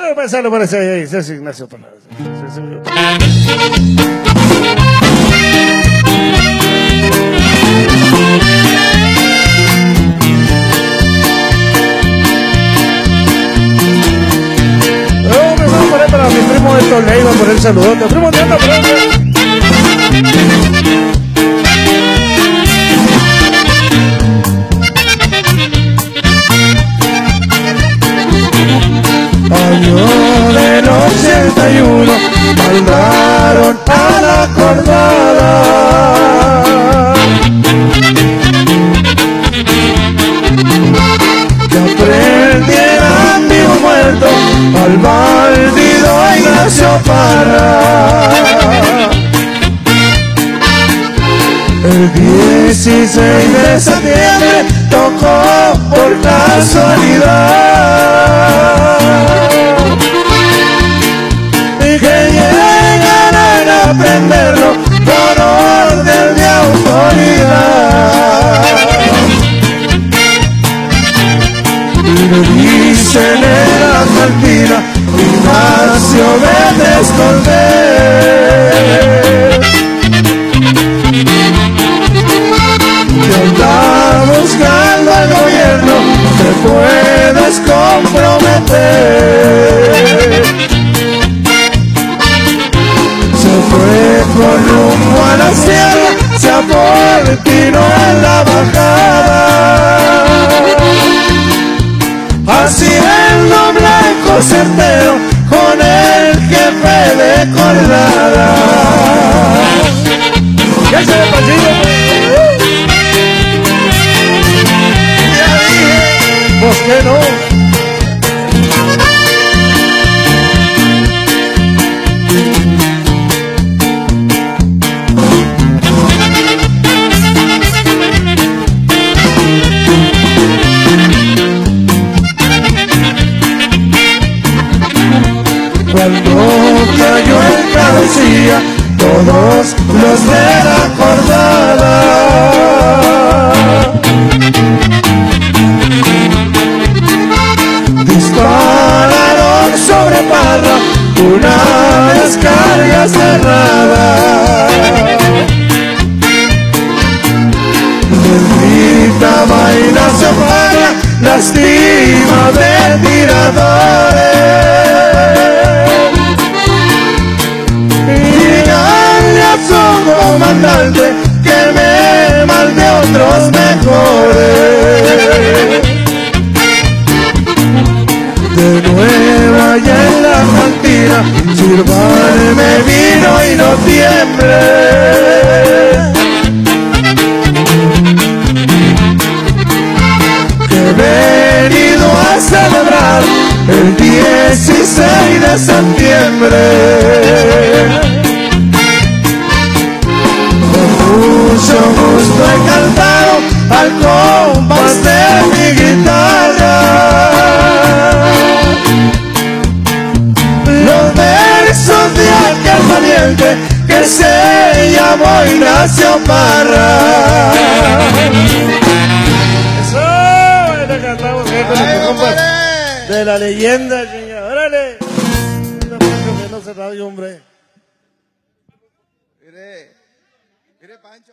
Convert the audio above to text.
Para hacerlo para ese ahí, ese es Ignacio poner para mi primo de Toledo por el saludote. Primo, ¿dónde anda, Año del 81 mandaron a la acordada Que prendieran vivo muerto al bandido Ignacio Parra. El 16 de septiembre tocó por casualidad Y lo dicen en la cantina, Ignacio vete a esconder. que anda buscando al gobierno, te puedes comprometer. Se fue con rumbo a la sierra, se aportinó en la bajada. Certero con el jefe de colada. ¡Ya se me Ya dije, ¿por qué no? Todos los de la cordada dispararon sobre Parra una descarga cerrada. Bendita vaina se Parra, lastima de tiradores. Sirvarme vino y no tiemble. He venido a celebrar el 16 de septiembre. Con mucho gusto he cantado al valiente que se llamó Ignacio Parra. Eso, le cantamos con de la leyenda, señor. Órale. Que no se radio, hombre. Mire, mire Pancho.